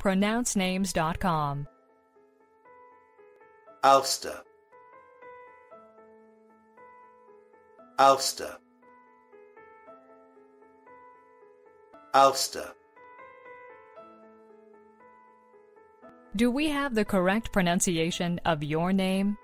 pronouncenames.com. Ulster Ulster Ulster Do we have the correct pronunciation of your name?